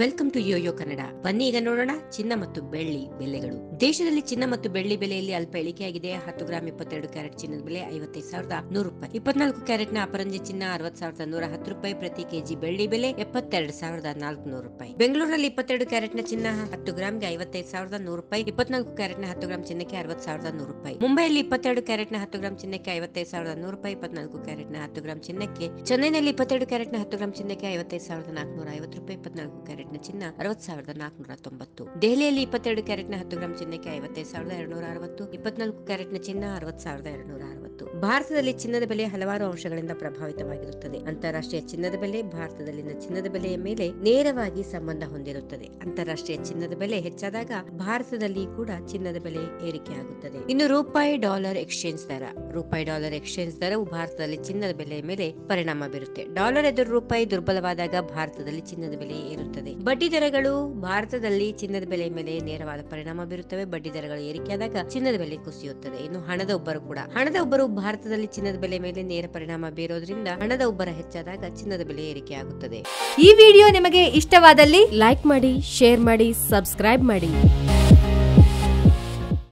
Welcome to Yoyo Kannada. ಬನ್ನಿ ಈಗ ನೋಡೋಣ ಚಿನ್ನ ಮತ್ತು ಬೆಳ್ಳಿ ಬೆಲೆಗಳು. ದೇಶದಲ್ಲಿ ಚಿನ್ನ ಮತ್ತು ಬೆಳ್ಳಿ ಬೆಲೆಯಲ್ಲಿ ಅಲ್ಪ ಇಳಿಕೆಯಾಗಿದೆ. ಹತ್ತು ಗ್ರಾಂ ಇಪ್ಪತ್ತೆರಡು ಕ್ಯಾರೆಟ್ ಚಿನ್ನದ ಬೆಲೆ ಐವತ್ತೈದು ಸಾವಿರದ ನೂರು ರೂಪಾಯಿ ಇಪ್ಪತ್ನಾಲ್ಕು ಕ್ಯಾರೆಟ್ನ ಅಪರಂಜಿ ಚಿನ್ನ ಅರವತ್ ಸಾವಿರದ ನೂರ ಹತ್ತು ರೂಪಾಯಿ. ಪ್ರತಿ ಕೆಜಿ ಬೆಳ್ಳಿ ಬೆಲೆ ಎಪ್ಪತ್ತೆರಡು ಸಾವಿರದ ನಾಲ್ಕುನೂರು ರೂಪಾಯಿ ಬೆಂಗಳೂರಿನಲ್ಲಿ ಇಪ್ಪತ್ತೆರಡು ಕ್ಯಾರೆಟ್ನ ಚಿನ್ನ ಹತ್ತು ಗ್ರಾಮ್ಗೆ ಐವತ್ತೈದು ಸಾವಿರದ ನೂರು ರೂಪಾಯಿ ಇಪ್ಪತ್ನಾಲ್ಕು ಕ್ಯಾರೆಟ್ನ ಹತ್ತು ಗ್ರಾಮ್ ಚಿನ್ನಕ್ಕೆ ಅರವತ್ ಸಾವಿರದ ನೂರು ರೂಪಾಯಿ ಮುಂಬೈಯಲ್ಲಿ ಇಪ್ಪತ್ತೆರಡು ಕ್ಯಾರೆಟ್ನ ಹತ್ತು ಗ್ರಾಂ ಚಿನ್ನಕ್ಕೆ ಐವತ್ತೈದು ಸಾವಿರದ ನೂರು ರೂಪಾಯಿ ಇಪ್ಪತ್ನಾಲ್ಕು ಕ್ಯಾರೆಟ್ನ ಹತ್ತು ಗ್ರಾಂ ಚಿನ್ನಕ್ಕೆ ಚೆನ್ನೈನಲ್ಲಿ ಇಪ್ಪತ್ತೆರಡು ಕ್ಯಾರೆಟ್ನ ಹತ್ತು ಗ್ರಾಮ್ ಚಿನ್ನಕ್ಕೆ ಐವತ್ತೈದು ಸಾವಿರದ ನಾಲ್ಕುನೂರ ಐವತ್ತು ರೂಪಾಯಿ. ಇಪ್ಪತ್ನಾಲ್ಕು ಕ್ಯಾರೆಟ್ ನ ಚಿನ್ನ ಅರವತ್ ಸಾವಿರದ ನಾಲ್ಕುನೂರ ತೊಂಬತ್ತು ದೆಹಲಿಯಲ್ಲಿ ಇಪ್ಪತ್ತೆರಡು ಕ್ಯಾರೆಟ್ನ ಹತ್ತು ಗ್ರಾಂ ಚಿನ್ನಕ್ಕೆ ಐವತ್ತೈದು ಸಾವಿರದ ಎರಡುನೂರ ಅರವತ್ತು ಇಪ್ಪತ್ನಾಲ್ಕು ಕ್ಯಾರೆಟ್ನ ಚಿನ್ನ ಅರವತ್ ಸಾವಿರದ ಎರಡ್ನೂರ ಅರವತ್ತು ಭಾರತದಲ್ಲಿ ಚಿನ್ನದ ಬೆಲೆ ಹಲವಾರು ಅಂಶಗಳಿಂದ ಪ್ರಭಾವಿತವಾಗಿರುತ್ತದೆ. ಅಂತಾರಾಷ್ಟ್ರೀಯ ಚಿನ್ನದ ಬೆಲೆ ಭಾರತದಲ್ಲಿನ ಚಿನ್ನದ ಬೆಲೆಯ ಮೇಲೆ ನೇರವಾಗಿ ಸಂಬಂಧ ಹೊಂದಿರುತ್ತದೆ. ಅಂತಾರಾಷ್ಟ್ರೀಯ ಚಿನ್ನದ ಬೆಲೆ ಹೆಚ್ಚಾದಾಗ ಭಾರತದಲ್ಲಿ ಕೂಡ ಚಿನ್ನದ ಬೆಲೆ ಏರಿಕೆಯಾಗುತ್ತದೆ. ಇನ್ನು ರೂಪಾಯಿ ಡಾಲರ್ ಎಕ್ಸ್ಚೇಂಜ್ ದರ. ರೂಪಾಯಿ ಡಾಲರ್ ಎಕ್ಸ್ಚೇಂಜ್ ದರವು ಭಾರತದಲ್ಲಿ ಚಿನ್ನದ ಬೆಲೆಯ ಮೇಲೆ ಪರಿಣಾಮ ಬೀರುತ್ತೆ. ಡಾಲರ್ ಎದುರು ರೂಪಾಯಿ ದುರ್ಬಲವಾದಾಗ ಭಾರತದಲ್ಲಿ ಚಿನ್ನದ ಬೆಲೆ ಏರುತ್ತದೆ. ಬಡ್ಡಿ ದರಗಳು ಭಾರತದಲ್ಲಿ ಚಿನ್ನದ ಬೆಲೆ ಮೇಲೆ ನೇರವಾದ ಪರಿಣಾಮ ಬೀರುತ್ತವೆ. ಬಡ್ಡಿ ದರಗಳು ಏರಿಕೆಯಾದಾಗ ಚಿನ್ನದ ಬೆಲೆ ಕುಸಿಯುತ್ತದೆ. ಇನ್ನು ಹಣದ ಒಬ್ಬರು ಕೂಡ. ಹಣದ ಒಬ್ಬರು ಭಾರತದಲ್ಲಿ ಚಿನ್ನದ ಬೆಲೆ ಮೇಲೆ ನೇರ ಪರಿಣಾಮ ಬೀರೋದ್ರಿಂದ ಹಣದ ಒಬ್ಬರ ಹೆಚ್ಚಾದಾಗ ಚಿನ್ನದ ಬೆಲೆ ಏರಿಕೆಯಾಗುತ್ತದೆ. ಈ ವಿಡಿಯೋ ನಿಮಗೆ ಇಷ್ಟವಾದಲ್ಲಿ ಲೈಕ್ ಮಾಡಿ, ಶೇರ್ ಮಾಡಿ, ಸಬ್ಸ್ಕ್ರೈಬ್ ಮಾಡಿ.